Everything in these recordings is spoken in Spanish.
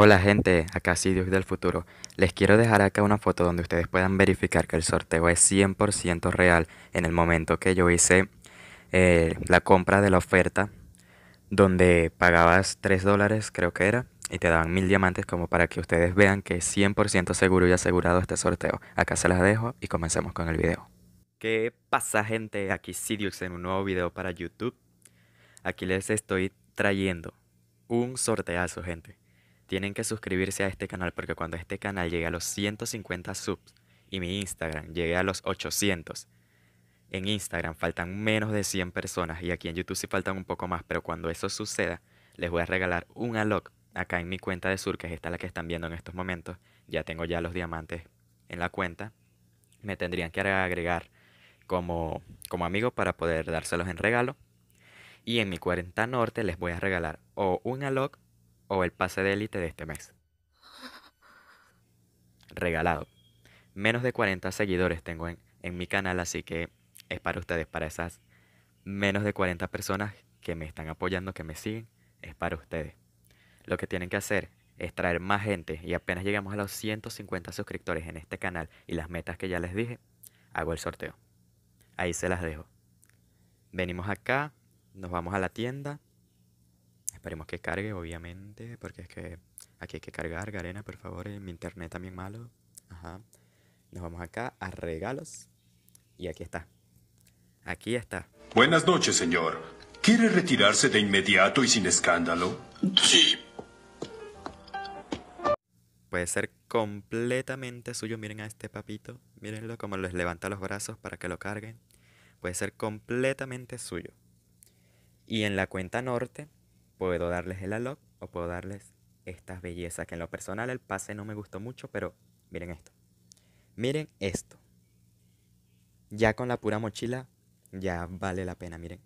Hola gente, acá Sidious del futuro. Les quiero dejar acá una foto donde ustedes puedan verificar que el sorteo es 100% real en el momento que yo hice eh, la compra de la oferta donde pagabas 3 dólares creo que era y te daban mil diamantes como para que ustedes vean que es 100% seguro y asegurado este sorteo. Acá se las dejo y comencemos con el video. ¿Qué pasa gente? Aquí Sidious en un nuevo video para YouTube. Aquí les estoy trayendo un sorteazo gente tienen que suscribirse a este canal porque cuando este canal llegue a los 150 subs y mi Instagram llegue a los 800, en Instagram faltan menos de 100 personas y aquí en YouTube sí faltan un poco más, pero cuando eso suceda, les voy a regalar un alog acá en mi cuenta de Sur, que es esta la que están viendo en estos momentos. Ya tengo ya los diamantes en la cuenta. Me tendrían que agregar como, como amigo para poder dárselos en regalo. Y en mi cuenta norte les voy a regalar o un alog o el pase de élite de este mes. Regalado. Menos de 40 seguidores tengo en, en, mi canal, así que es para ustedes, para esas menos de 40 personas que me están apoyando, que me siguen, es para ustedes. Lo que tienen que hacer es traer más gente y apenas llegamos a los 150 suscriptores en este canal y las metas que ya les dije, hago el sorteo. Ahí se las dejo. Venimos acá, nos vamos a la tienda, Esperemos que cargue, obviamente, porque es que aquí hay que cargar, Garena, por favor, en mi internet también malo. Ajá. Nos vamos acá a regalos. Y aquí está. Aquí está. Buenas noches, señor. ¿Quiere retirarse de inmediato y sin escándalo? Sí. Puede ser completamente suyo. Miren a este papito. Mírenlo como les levanta los brazos para que lo carguen. Puede ser completamente suyo. Y en la cuenta norte puedo darles el alog o puedo darles estas bellezas que en lo personal el pase no me gustó mucho, pero miren esto. Miren esto. Ya con la pura mochila ya vale la pena, miren.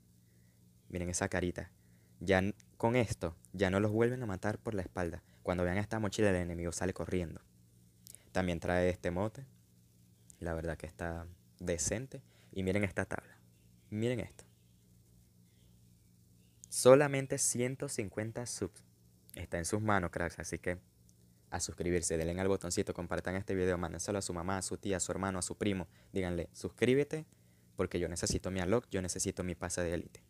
Miren esa carita. Ya con esto ya no los vuelven a matar por la espalda. Cuando vean esta mochila el enemigo sale corriendo. También trae este mote. La verdad que está decente. Y miren esta tabla. Miren esto. Solamente 150 subs. Está en sus manos, cracks. Así que a suscribirse, denle al botoncito, compartan este video, mándenselo a su mamá, a su tía, a su hermano, a su primo. Díganle, suscríbete porque yo necesito mi alog, yo necesito mi pase de élite.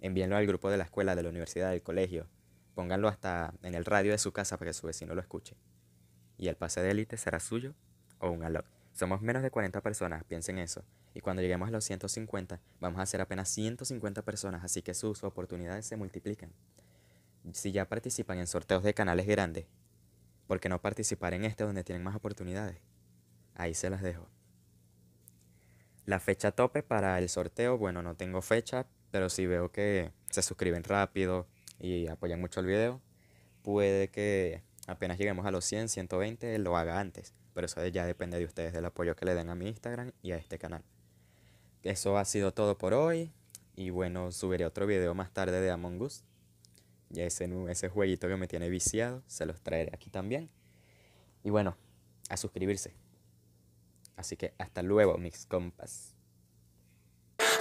Envíenlo al grupo de la escuela, de la universidad, del colegio. Pónganlo hasta en el radio de su casa para que su vecino lo escuche. Y el pase de élite será suyo o un alog. Somos menos de 40 personas, piensen eso. Y cuando lleguemos a los 150, vamos a ser apenas 150 personas, así que sus oportunidades se multiplican. Si ya participan en sorteos de canales grandes, ¿por qué no participar en este donde tienen más oportunidades? Ahí se las dejo. La fecha tope para el sorteo, bueno, no tengo fecha, pero si veo que se suscriben rápido y apoyan mucho el video, puede que apenas lleguemos a los 100, 120, lo haga antes. Pero eso ya depende de ustedes, del apoyo que le den a mi Instagram y a este canal eso ha sido todo por hoy. Y bueno, subiré otro video más tarde de Among Us. Ya ese, ese jueguito que me tiene viciado, se los traeré aquí también. Y bueno, a suscribirse. Así que hasta luego, mis compas.